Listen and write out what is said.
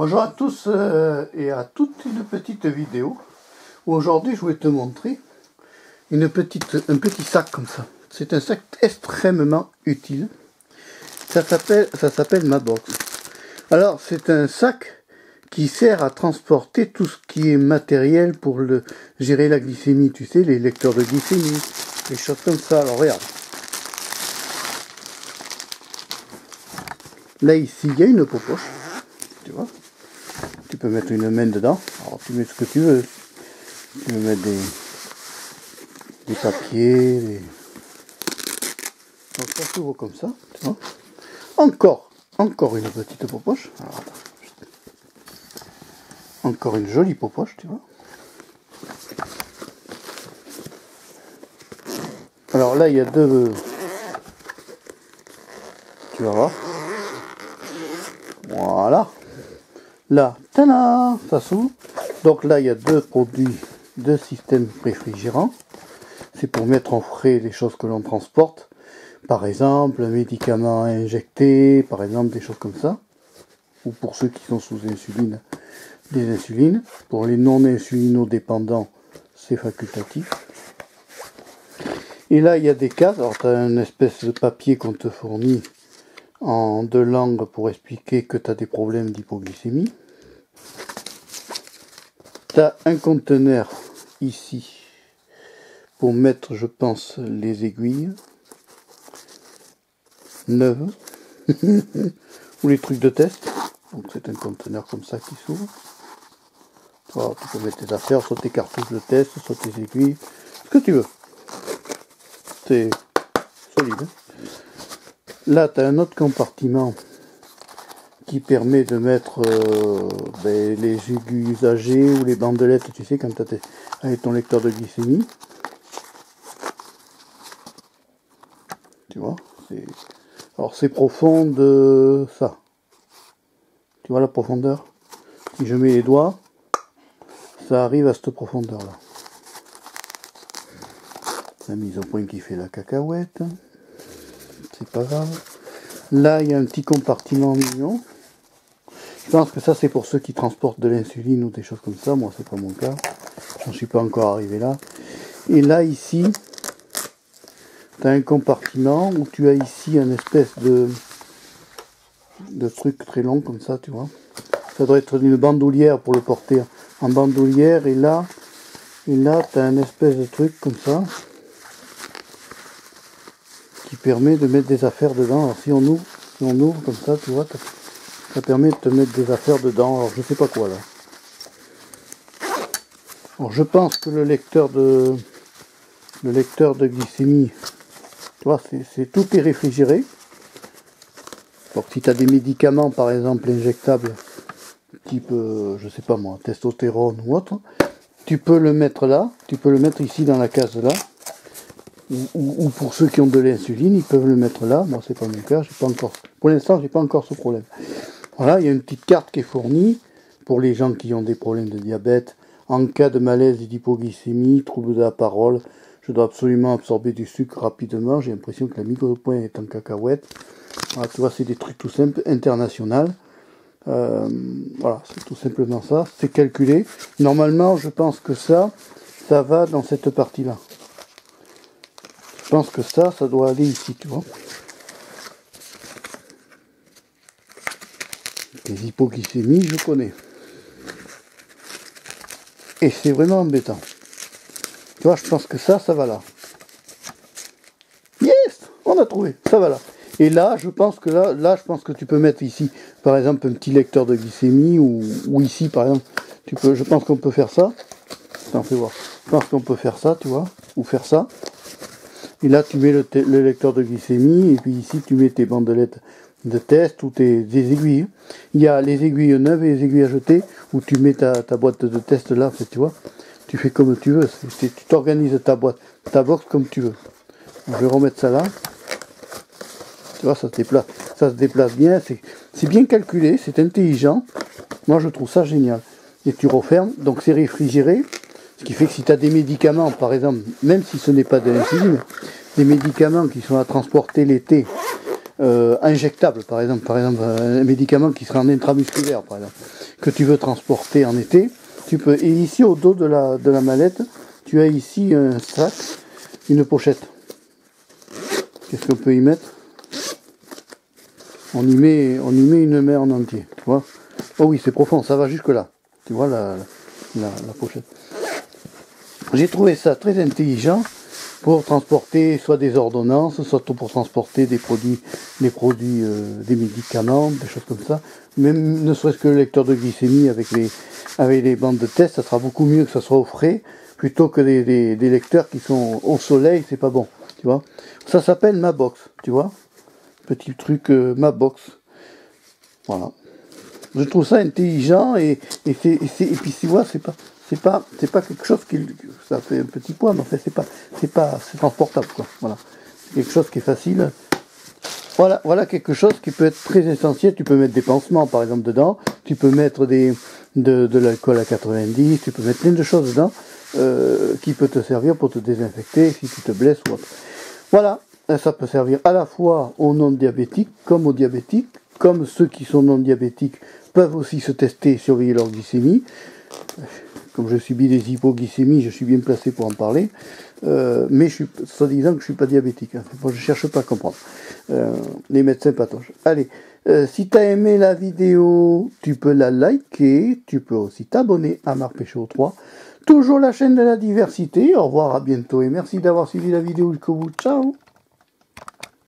Bonjour à tous euh, et à toute une petite vidéo. Aujourd'hui, je vais te montrer un petit sac comme ça. C'est un sac extrêmement utile. Ça s'appelle, ça s'appelle ma box. Alors, c'est un sac qui sert à transporter tout ce qui est matériel pour gérer la glycémie. Tu sais, les lecteurs de glycémie, les choses comme ça. Alors, regarde. Là, ici, il y a une poche. Tu vois peux mettre une main dedans. Alors, tu mets ce que tu veux. Tu peux mettre des, des papiers. Donc, ça comme ça. Tu vois encore, encore une petite poche. encore une jolie poche, tu vois. Alors là, il y a deux... Tu vas voir. Voilà. Là, tada, ça s'ouvre. Donc là, il y a deux produits, deux systèmes réfrigérants. C'est pour mettre en frais les choses que l'on transporte. Par exemple, un médicament injecté, par exemple, des choses comme ça. Ou pour ceux qui sont sous insuline, des insulines. Pour les non-insulinodépendants, c'est facultatif. Et là, il y a des cases. Alors, tu as une espèce de papier qu'on te fournit en deux langues pour expliquer que tu as des problèmes d'hypoglycémie. Un conteneur ici pour mettre, je pense, les aiguilles neuves ou les trucs de test. Donc c'est un conteneur comme ça qui s'ouvre. tu peux mettre tes affaires, soit tes cartouches de test, soit tes aiguilles, ce que tu veux. C'est solide. Hein. Là, tu as un autre compartiment qui permet de mettre euh, ben, les aiguilles usagées ou les bandelettes, tu sais, quand tu as ton lecteur de glycémie. Tu vois Alors c'est profond de ça. Tu vois la profondeur? Si je mets les doigts, ça arrive à cette profondeur là. La mise au point qui fait la cacahuète c'est pas grave. Là, il y a un petit compartiment mignon. Je pense que ça, c'est pour ceux qui transportent de l'insuline ou des choses comme ça. Moi, c'est pas mon cas. J'en suis pas encore arrivé là. Et là, ici, tu as un compartiment où tu as ici un espèce de, truc très long comme ça, tu vois. Ça doit être une bandoulière pour le porter en bandoulière. Et là, et là, tu as un espèce de truc comme ça qui permet de mettre des affaires dedans. Alors si on ouvre, si on ouvre comme ça, tu vois, ça permet de te mettre des affaires dedans. Alors je sais pas quoi là. Alors je pense que le lecteur de le lecteur de glycémie, tu vois, c'est tout est réfrigéré. Donc si tu as des médicaments par exemple injectables, type euh, je sais pas moi, testostérone ou autre, tu peux le mettre là, tu peux le mettre ici dans la case là ou, pour ceux qui ont de l'insuline, ils peuvent le mettre là. Moi, c'est pas mon cas. J'ai pas encore. Pour l'instant, j'ai pas encore ce problème. Voilà, il y a une petite carte qui est fournie pour les gens qui ont des problèmes de diabète. En cas de malaise et d'hypoglycémie, trouble de la parole, je dois absolument absorber du sucre rapidement. J'ai l'impression que la micro-point est en cacahuète. Voilà, tu vois, c'est des trucs tout simples, international. Euh, voilà, c'est tout simplement ça. C'est calculé. Normalement, je pense que ça, ça va dans cette partie-là. Je pense que ça, ça doit aller ici, tu vois. Les hypoglycémies, je connais. Et c'est vraiment embêtant. Tu vois, je pense que ça, ça va là. Yes On a trouvé, ça va là. Et là, je pense que là, là, je pense que tu peux mettre ici, par exemple, un petit lecteur de glycémie, ou, ici, par exemple, tu peux, je pense qu'on peut faire ça. Attends, fais voir. Je pense qu'on peut faire ça, tu vois, ou faire ça. Et là, tu mets le, lecteur de glycémie, et puis ici, tu mets tes bandelettes de test ou tes aiguilles. Il y a les aiguilles neuves et les aiguilles à jeter, où tu mets ta, boîte de test là, tu vois. Tu fais comme tu veux. Tu t'organises ta boîte, ta box comme tu veux. Je vais remettre ça là. Tu vois, ça se déplace, ça se déplace bien. C'est bien calculé, c'est intelligent. Moi, je trouve ça génial. Et tu refermes, donc c'est réfrigéré. Ce qui fait que si tu as des médicaments, par exemple, même si ce n'est pas de l'insuline, des médicaments qui sont à transporter l'été, euh, par exemple, par exemple, un médicament qui serait en intramusculaire, par exemple, que tu veux transporter en été, tu peux. Et ici, au dos de la, de la mallette, tu as ici un sac, une pochette. Qu'est-ce qu'on peut y mettre? On y, met, on y met une mer en entier, tu vois. Oh oui, c'est profond, ça va jusque là. Tu vois la, la, pochette. J'ai trouvé ça très intelligent pour transporter soit des ordonnances, soit pour transporter des produits, des produits, euh, des médicaments, des choses comme ça. Même ne serait-ce que le lecteur de glycémie avec les, avec les bandes de test, ça sera beaucoup mieux que ça soit au frais, plutôt que des, des lecteurs qui sont au soleil, c'est pas bon, tu vois. Ça s'appelle ma box, tu vois petit truc euh, ma box. Voilà. Je trouve ça intelligent et, et, et, et puis tu vois, c'est pas c'est pas c'est pas quelque chose qui ça fait un petit poids, mais en fait c'est pas c'est pas c'est transportable quoi. Voilà. C'est quelque chose qui est facile. Voilà, voilà quelque chose qui peut être très essentiel. Tu peux mettre des pansements par exemple dedans, tu peux mettre des de, de l'alcool à 90, tu peux mettre plein de choses dedans euh, qui peut te servir pour te désinfecter si tu te blesses ou autre. Voilà, ça peut servir à la fois aux non-diabétiques comme aux diabétiques, comme ceux qui sont non-diabétiques peuvent aussi se tester et surveiller leur glycémie. Comme je subis des hypoglycémies, je suis bien placé pour en parler. Euh, mais je suis, soit disant que je suis pas diabétique. Hein. je ne cherche pas à comprendre. Euh, les médecins patoches. Allez, euh, si tu as aimé la vidéo, tu peux la liker. Tu peux aussi t'abonner à Marc Péchaud 3. Toujours la chaîne de la diversité. Au revoir, à bientôt et merci d'avoir suivi la vidéo jusqu'au bout. Ciao